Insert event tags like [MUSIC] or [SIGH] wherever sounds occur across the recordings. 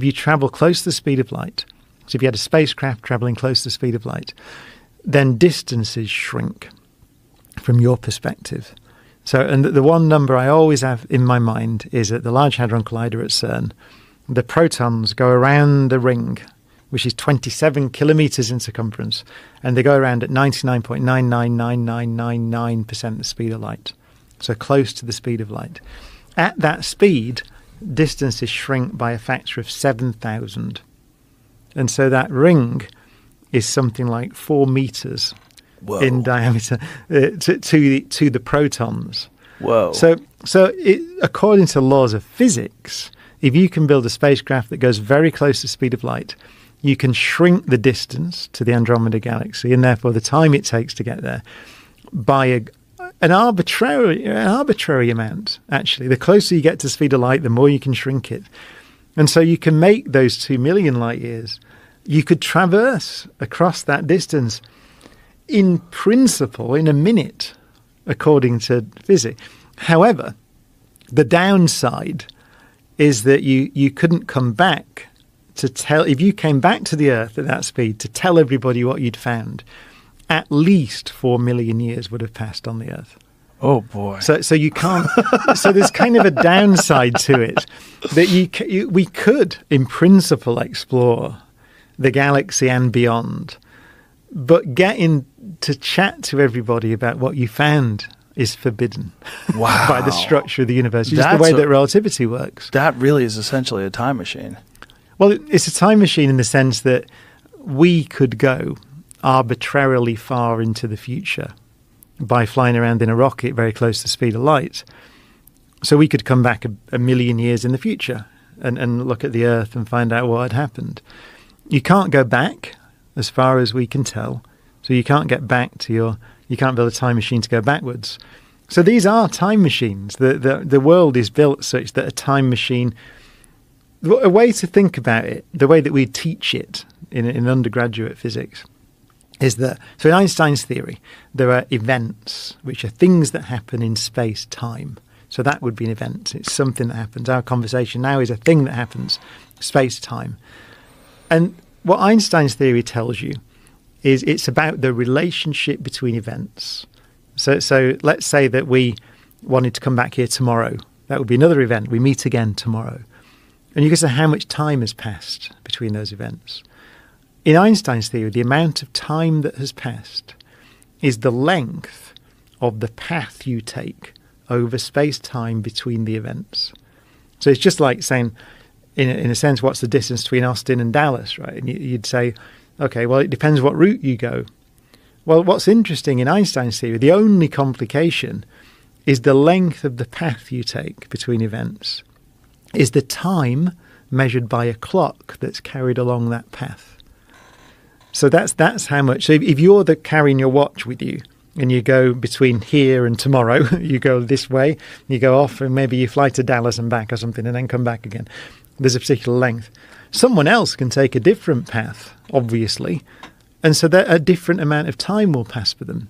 if you travel close to the speed of light, so if you had a spacecraft traveling close to the speed of light, then distances shrink from your perspective. So, and the, one number I always have in my mind is that the Large Hadron Collider at CERN, the protons go around the ring, which is 27 kilometers in circumference, and they go around at 99.999999% the speed of light. So close to the speed of light. At that speed, distances shrink by a factor of 7,000. And so that ring is something like four meters Whoa. in diameter uh, to, to, the, to the protons. Whoa. So, so it, according to laws of physics, if you can build a spacecraft that goes very close to the speed of light, you can shrink the distance to the Andromeda Galaxy and therefore the time it takes to get there by a, an arbitrary an arbitrary amount. Actually, the closer you get to the speed of light, the more you can shrink it, and so you can make those two million light years. You could traverse across that distance in principle in a minute, according to physics. However, the downside is that you, you couldn't come back to tell, if you came back to the Earth at that speed to tell everybody what you'd found, at least four million years would have passed on the Earth. oh boy. So, so you can't. [LAUGHS] so there's kind of a downside to it that you, you we could, in principle, explore the galaxy and beyond, but getting to chat to everybody about what you found is forbidden wow. [LAUGHS] by the structure of the universe. Just the way that relativity works. That really is essentially a time machine. Well, it's a time machine in the sense that we could go arbitrarily far into the future by flying around in a rocket very close to the speed of light. So we could come back a, a million years in the future and, and look at the Earth and find out what had happened. You can't go back as far as we can tell. So you can't get back to your, you can't build a time machine to go backwards. So these are time machines. The, the, the world is built such that a time machine a way to think about it, the way that we teach it in, in undergraduate physics, is that so in Einstein's theory, there are events which are things that happen in space time. So that would be an event. It's something that happens. Our conversation now is a thing that happens, space time. And what Einstein's theory tells you is it's about the relationship between events. So, so let's say that we wanted to come back here tomorrow. That would be another event. We meet again tomorrow. And you can say how much time has passed between those events. In Einstein's theory, the amount of time that has passed is the length of the path you take over space time between the events. So it's just like saying, in a, in a sense, what's the distance between Austin and Dallas, right? And you, you'd say, okay, well, it depends what route you go. Well, what's interesting in Einstein's theory, the only complication is the length of the path you take between events is the time measured by a clock that's carried along that path. So that's that's how much. So if, if you're the carrying your watch with you and you go between here and tomorrow, [LAUGHS] you go this way, you go off, and maybe you fly to Dallas and back or something, and then come back again. There's a particular length. Someone else can take a different path, obviously, and so that a different amount of time will pass for them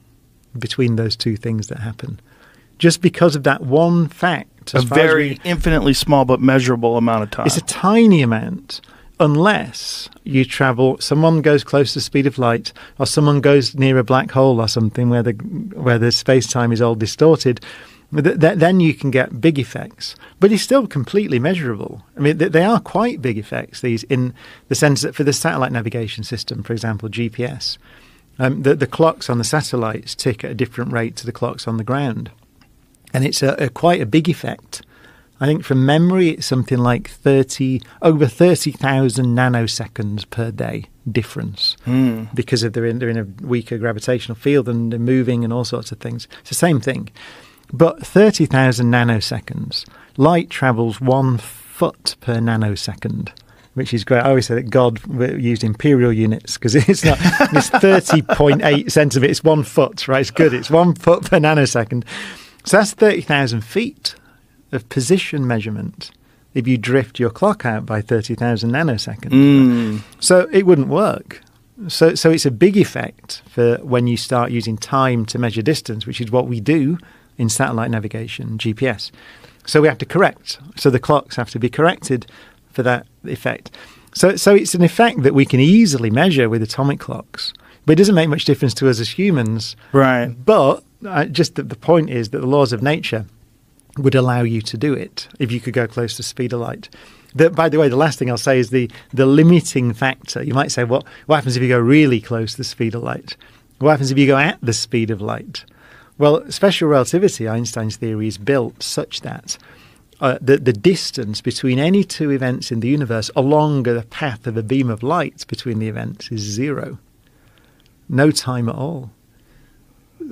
between those two things that happen, just because of that one fact. A as far as very we- infinitely small but measurable amount of time. it's a tiny amount, unless you travel. Someone goes close to the speed of light, or someone goes near a black hole or something where the where the space time is all distorted. Th- th- then you can get big effects, but it's still completely measurable. I mean, th- they are quite big effects. These, in the sense that for the satellite navigation system, for example, GPS, um, the, the clocks on the satellites tick at a different rate to the clocks on the ground, and it's a, a quite a big effect. I think from memory, it's something like thirty over thirty thousand nanoseconds per day difference Hmm. because of they're in, they're in a weaker gravitational field and they're moving and all sorts of things. It's the same thing, but thirty thousand nanoseconds. Light travels one foot per nanosecond. Which is great. I always say that God used imperial units because [LAUGHS] it's not. it's thirty point eight centimeters. It's one foot, right? It's good. It's one foot per nanosecond. So that's thirty thousand feet of position measurement if you drift your clock out by 30,000 nanoseconds. Mm. So it wouldn't work. So, so it's a big effect for when you start using time to measure distance, which is what we do in satellite navigation, GPS. So we have to correct. So the clocks have to be corrected for that effect. So, so it's an effect that we can easily measure with atomic clocks, but it doesn't make much difference to us as humans. Right. But uh, just the, the point is that the laws of nature would allow you to do it if you could go close to speed of light. The, by the way, the last thing I'll say is the, the limiting factor. You might say, what, what happens if you go really close to the speed of light? What happens if you go at the speed of light? Well, special relativity, Einstein's theory, is built such that uh, the, the distance between any two events in the universe along the path of a beam of light between the events is zero. No time at all.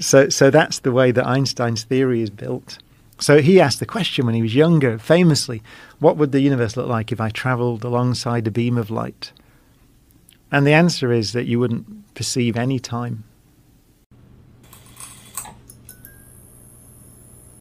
So, so that's the way that Einstein's theory is built. So he asked the question when he was younger, famously, what would the universe look like if I travelled alongside a beam of light? And the answer is that you wouldn't perceive any time.